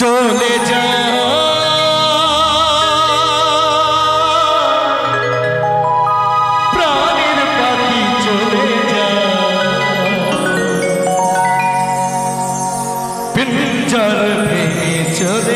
चले जाओ প্রাণের পাখি চলে যাও পিঞ্জর ভেঙে চলে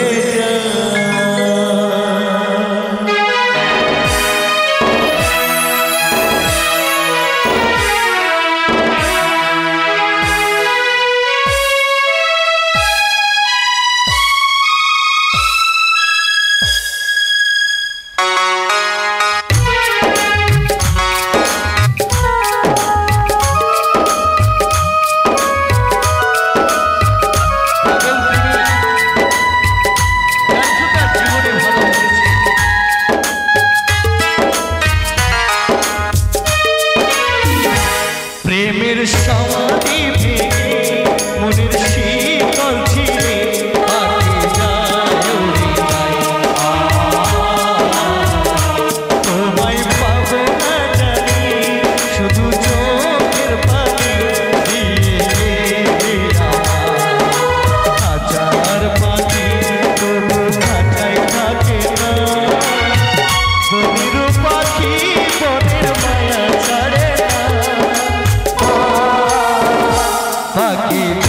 Tá aqui.